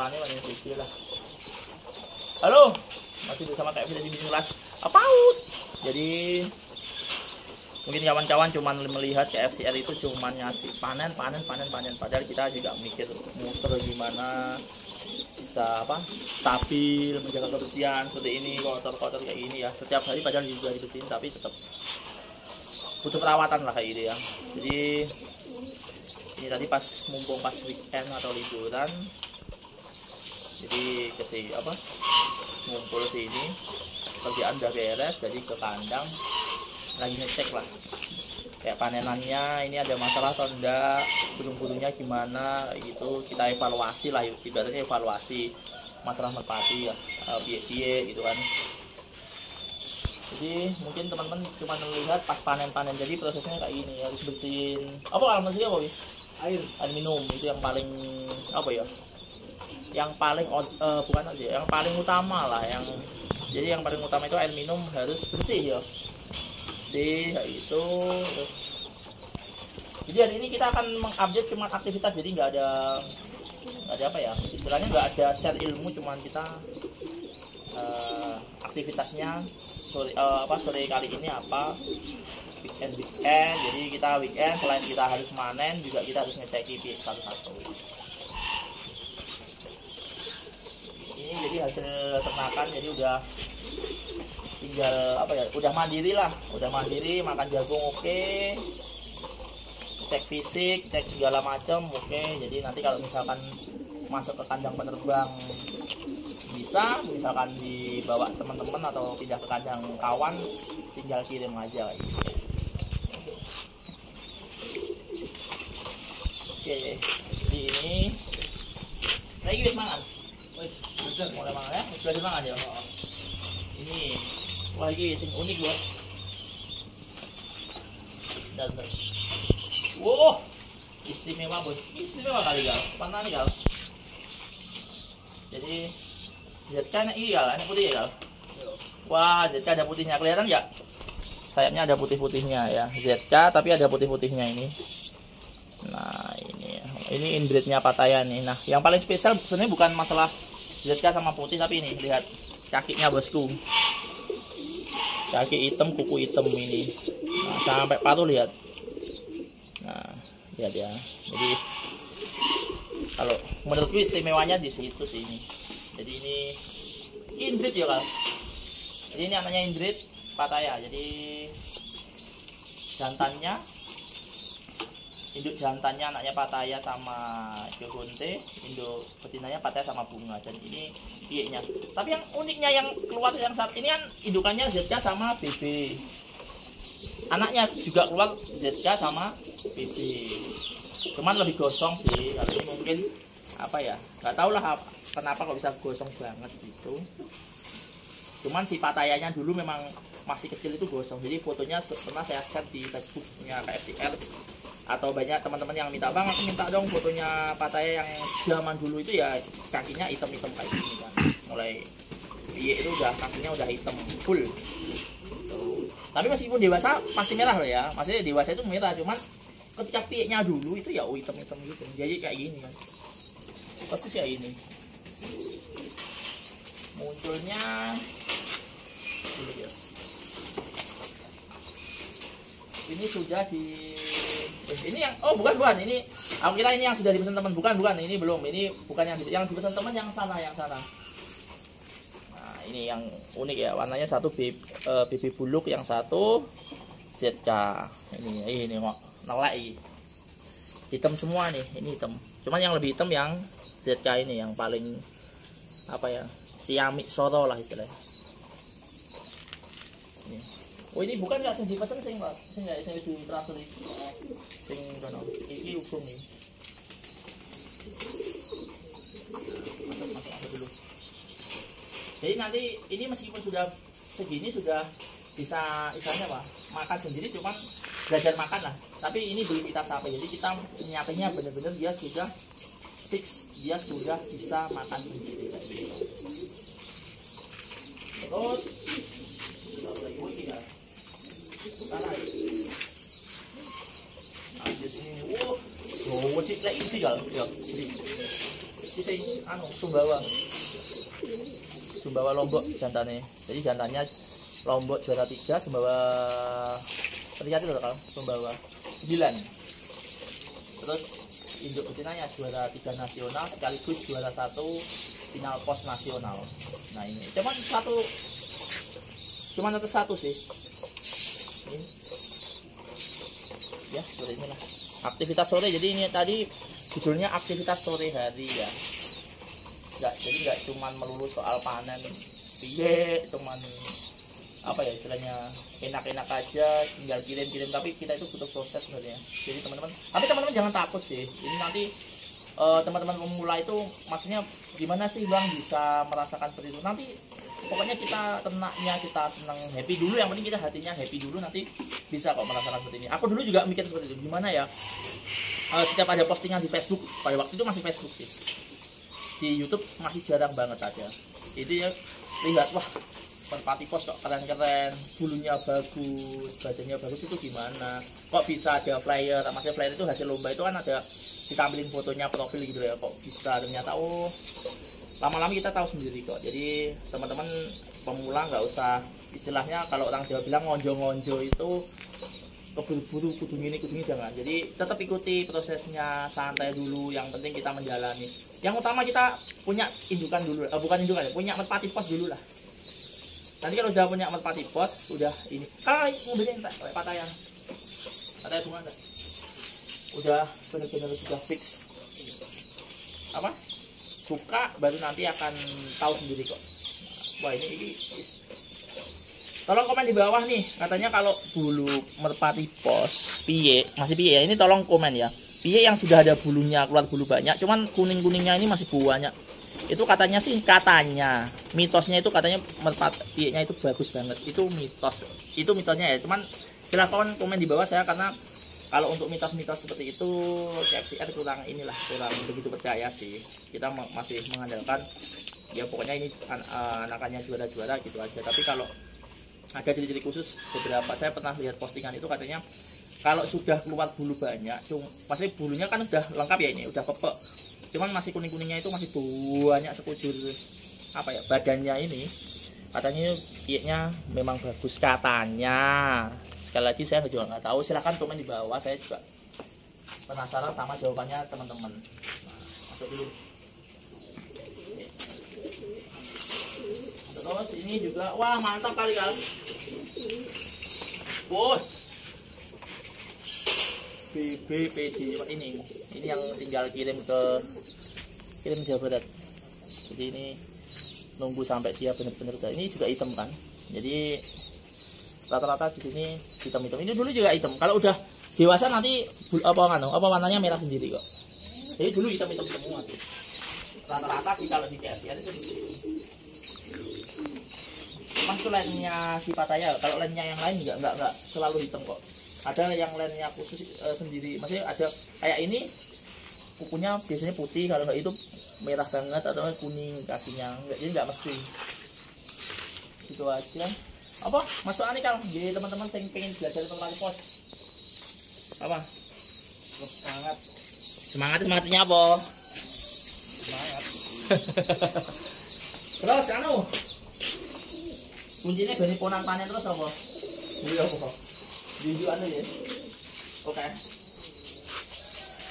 cekelannya paling siji lah. Halo? Masih bersama kayak video di kelas. Apaut? Jadi mungkin kawan-kawan cuman melihat CFCR itu cuman ngasih panen panen panen panen. Padahal kita juga mikir muter gimana bisa apa stabil menjaga kebersihan seperti ini kotor-kotor kayak ini ya. Setiap hari padahal juga dibersihin tapi tetap butuh perawatan lah kayak ini ya. Jadi ini tadi pas mumpung pas weekend atau liburan jadi ke si apa ngumpul sini kerjaan udah beres jadi ke kandang lagi ngecek lah. Kayak panenannya ini ada masalah atau enggak burung-burungnya gimana gitu. Kita evaluasi lah yuk ibaratnya evaluasi masalah merpati ya piye-piye gitu kan. Jadi mungkin teman-teman cuma melihat pas panen-panen jadi prosesnya kayak gini harus bersihin apa alam bersih apa wis air. Air minum itu yang paling apa ya yang paling uh, bukan aja yang paling utama lah yang jadi yang paling utama itu air minum harus bersih ya bersih itu terus. Jadi hari ini kita akan mengupdate cuma aktivitas jadi nggak ada nggak ada apa ya istilahnya nggak ada share ilmu cuman kita uh, aktivitasnya sore uh, apa sore kali ini apa weekend weekend jadi kita weekend selain kita harus manen juga kita harus ngecek satu-satu ini jadi hasil ternakan jadi udah tinggal apa ya udah mandiri lah udah mandiri makan jagung oke okay. cek fisik cek segala macam oke okay. jadi nanti kalau misalkan masuk ke kandang penerbang bisa misalkan dibawa teman-teman atau pindah ke kandang kawan tinggal kirim aja gitu. oke di ini lagi wis mulai mangan ya? Ya ini wah ini sing unik bos dan terus wow istimewa bos. Istimewa kali gal. Nih gal? Jadi ZK nya iya ini putih ya gal? Wah ZK ada putihnya. Kelihatan ya sayapnya ada putih-putihnya ya. ZK tapi ada putih-putihnya ini. Nah ini ini inbreednya Pattaya nih. Nah yang paling spesial sebenarnya bukan masalah ZK sama putih tapi ini lihat kakinya bosku. Kaki hitam kuku hitam ini. Nah, sampai paruh lihat. Nah lihat ya. Jadi kalau menurutku istimewanya di situ sih ini. Jadi ini inbreed ya kan jadi ini anaknya inbreed Pattaya. Jadi jantannya induk jantannya anaknya Pattaya sama Johonte induk betinanya Pattaya sama bunga. Dan ini bieknya tapi yang uniknya yang keluar yang saat ini kan indukannya ZK sama BB anaknya juga keluar ZK sama BB cuman lebih gosong sih kalau mungkin apa ya nggak tahu lah kenapa kok bisa gosong banget gitu. Cuman si Patayanya dulu memang masih kecil itu gosong. Jadi fotonya pernah saya share di Facebooknya KFCR atau banyak teman-teman yang minta bang aku minta dong fotonya Pattaya yang zaman dulu itu ya kakinya hitam-hitam kayak gini kan. Mulai iya itu udah kakinya udah hitam full. Tapi meskipun dewasa pasti merah loh ya. Maksudnya dewasa itu merah cuman ketika pieknya dulu itu ya oh, hitam-hitam gitu. Jadi kayak gini kan pasti kayak ini munculnya ini sudah di ini yang oh bukan bukan. Ini aku kira ini yang sudah dipesan teman. Bukan bukan. Ini belum. Ini bukan yang yang dipesan teman yang sana yang sana. Nah ini yang unik ya. Warnanya satu bib, uh, bibi buluk yang satu ZK ini ini kok nelak ini. Hitam semua nih. Ini hitam. Cuman yang lebih hitam yang ZK ini yang paling apa ya siamik soro lah istilahnya Oh ini bukan nggak sing dipesan sing Pak. Sing nggak sing di teratur iki. Sing kono. Iki usum nih. Masuk, masuk, masuk dulu. Jadi nanti ini meskipun sudah segini sudah bisa istilahnya apa? Makan sendiri cuman belajar makan lah. Tapi ini belum kita sampai. Jadi kita nyapinya benar-benar dia sudah fix dia sudah bisa makan sendiri. Terus iki sing anu Sumbawa Sumbawa Lombok jantannya jadi jantannya Lombok juara tiga Sumbawa terlihat itu kalau Sumbawa. Sembilan. Terus induk betinanya juara tiga nasional sekaligus juara satu final pos nasional. Nah ini. Cuman satu cuman satu satu sih ya sore ini lah. Aktivitas sore jadi ini tadi judulnya aktivitas sore hari ya. Nggak jadi nggak cuman melulu soal panen. Piye cuman apa ya istilahnya enak-enak aja tinggal kirim-kirim. Tapi kita itu butuh proses sebenarnya. Jadi teman-teman tapi teman-teman jangan takut sih. Ini nanti eh, teman-teman pemula itu maksudnya gimana sih bang bisa merasakan seperti itu? Nanti pokoknya kita tenaknya kita senang happy dulu. Yang penting kita hatinya happy dulu. Nanti bisa kok merasakan seperti ini. Aku dulu juga mikir seperti itu. Gimana ya? Eh, setiap ada postingan di Facebook pada waktu itu masih Facebook sih. Di YouTube masih jarang banget ada. Itu ya lihat wah merpati pos kok keren-keren. Bulunya bagus badannya bagus itu gimana? Kok bisa ada flyer? Maksudnya flyer itu hasil lomba itu kan ada ditampilin fotonya profil gitu ya. Kok bisa? Ternyata oh lama-lama kita tahu sendiri kok. Jadi teman-teman pemula nggak usah istilahnya kalau orang Jawa bilang ngonjo-ngonjo itu keburu-buru kudu ini kudu ini jangan. Jadi tetap ikuti prosesnya santai dulu yang penting kita menjalani. Yang utama kita punya indukan dulu eh, bukan indukan ya punya merpati pos dulu lah. Nanti kalau udah punya merpati pos udah ini. Kalau mobilnya enggak kayak patayan. Patayan bunga enggak udah benar-benar sudah fix. Apa suka baru nanti akan tahu sendiri kok. Wah ini, ini tolong komen di bawah nih katanya kalau bulu merpati pos piye? Masih piye ya? Ini tolong komen ya. Piye yang sudah ada bulunya keluar bulu banyak cuman kuning kuningnya ini masih banyak. Itu katanya sih katanya. Mitosnya itu katanya merpati piye nya itu bagus banget. Itu mitos. Itu mitosnya ya cuman silahkan komen di bawah saya karena kalau untuk mitos-mitos seperti itu CFCR kurang inilah kurang begitu percaya sih. Kita ma- masih mengandalkan ya pokoknya ini an- eh, anakannya juara-juara gitu aja. Tapi kalau ada ciri-ciri khusus beberapa saya pernah lihat postingan itu katanya kalau sudah keluar bulu banyak cuma pasti bulunya kan udah lengkap ya ini udah pepek cuman masih kuning kuningnya itu masih banyak sekujur apa ya badannya ini katanya pieknya memang bagus katanya sekali lagi saya juga nggak tahu. Silahkan komen di bawah. Saya juga penasaran sama jawabannya teman-teman. Masuk dulu. Terus ini juga wah mantap kali kali Wah. BBPD ini ini yang tinggal kirim ke kirim Jawa Barat. Jadi ini nunggu sampai dia benar-benar ini juga hitam kan? Jadi rata-rata di sini hitam-hitam ini dulu juga hitam. Kalau udah dewasa nanti apa nganu? Apa warnanya merah sendiri kok. Jadi dulu hitam-hitam semua tuh. Rata-rata sih kalau di KFC itu Mas itu lennya si Pataya kalau lennya yang lain nggak nggak nggak selalu hitam kok. Ada yang lennya khusus eh, sendiri. Maksudnya ada kayak ini kukunya biasanya putih. Kalau nggak itu merah banget atau kuning kakinya. Nggak ini nggak mesti. Gitu aja apa? Masuk ani kang. Jadi teman-teman yang pengen belajar tentang pos. Apa? Semangat. Semangat semangatnya apa? Semangat. Terus anu? Kuncinya dari ponan panen terus apa? Iya apa? Jujur anu ya. Oke.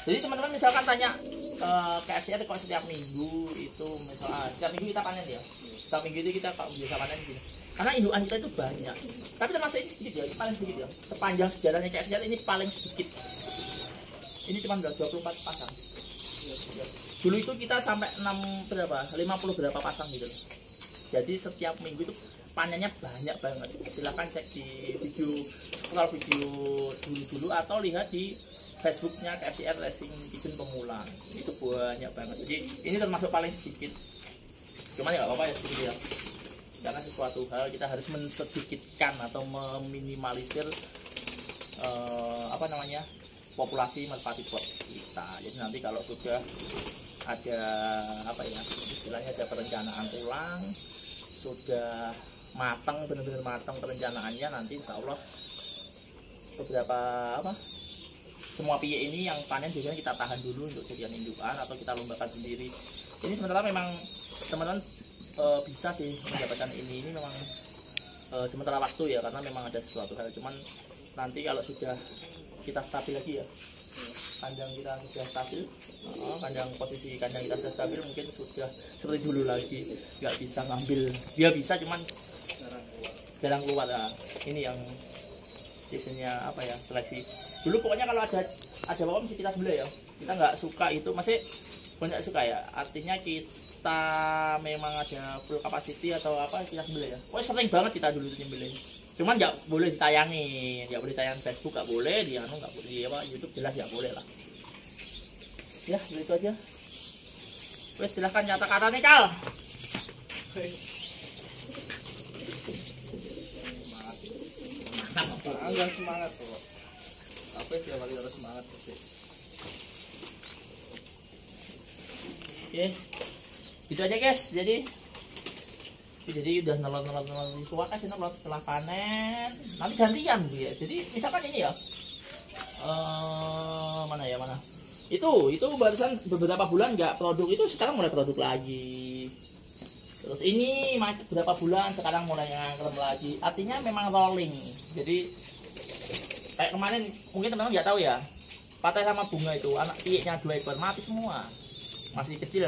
Jadi teman-teman misalkan tanya eh, ke FCR kok setiap minggu itu misalnya setiap minggu kita panen ya setiap minggu itu kita kalau biasa panen gini karena indukan kita itu banyak. Tapi termasuk ini sedikit ya ini paling sedikit ya. Sepanjang sejarahnya KFCR ini paling sedikit. Ini cuma udah 24 pasang. Dulu itu kita sampai 6 berapa? 50 berapa pasang gitu. Jadi setiap minggu itu panennya banyak banget. Silahkan cek di video scroll video dulu-dulu atau lihat di Facebooknya KFCR Racing Kitchen Pemula. Itu banyak banget. Jadi ini termasuk paling sedikit cuman ya nggak apa-apa ya sedikit ya. Karena sesuatu hal kita harus mensedikitkan atau meminimalisir eh, apa namanya populasi merpati pot kita. Jadi nanti kalau sudah ada apa ya istilahnya ada perencanaan ulang sudah matang benar-benar matang perencanaannya nanti insya Allah beberapa apa semua piye ini yang panen biasanya kita tahan dulu untuk jadian indukan atau kita lombakan sendiri. Ini sementara memang teman-teman eh, bisa sih mendapatkan ini. Ini memang eh, sementara waktu ya karena memang ada sesuatu hal. Cuman nanti kalau sudah kita stabil lagi ya kandang kita sudah stabil eh, kandang posisi kandang kita sudah stabil mungkin sudah seperti dulu lagi nggak bisa ngambil. Dia bisa cuman jarang keluar. Nah, ini yang biasanya apa ya seleksi. Dulu pokoknya kalau ada ada apa mesti kita sebelah ya. Kita nggak suka itu masih banyak suka ya. Artinya kita memang ada full capacity atau apa kita sebelah ya oh sering banget kita dulu nyembelih cuman nggak boleh ditayangin nggak boleh tayang Facebook nggak boleh di anu nggak boleh di apa YouTube jelas nggak boleh lah ya begitu aja wes silahkan nyata kata nih kal Enggak semangat kok. Apa sih kali harus semangat sih? Oke. Itu aja guys. Jadi jadi udah nelot nelot di suaka sih nelot setelah panen. Nanti gantian ya. Jadi misalkan ini ya. eh mana ya mana? Itu itu barusan beberapa bulan nggak produk itu sekarang mulai produk lagi. Terus ini macet berapa bulan sekarang mulai ngangkrem lagi. Artinya memang rolling. Jadi kayak kemarin mungkin teman-teman nggak tahu ya. Patai sama bunga itu anak pieknya dua ekor mati semua masih kecil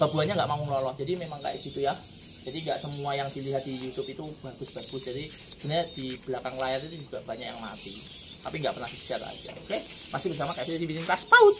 babuannya nggak mau meloloh jadi memang kayak gitu ya. Jadi nggak semua yang dilihat di YouTube itu bagus-bagus. Jadi sebenarnya di belakang layar itu juga banyak yang mati. Tapi nggak pernah disiar aja. Oke? Masih bersama kayak di kelas paut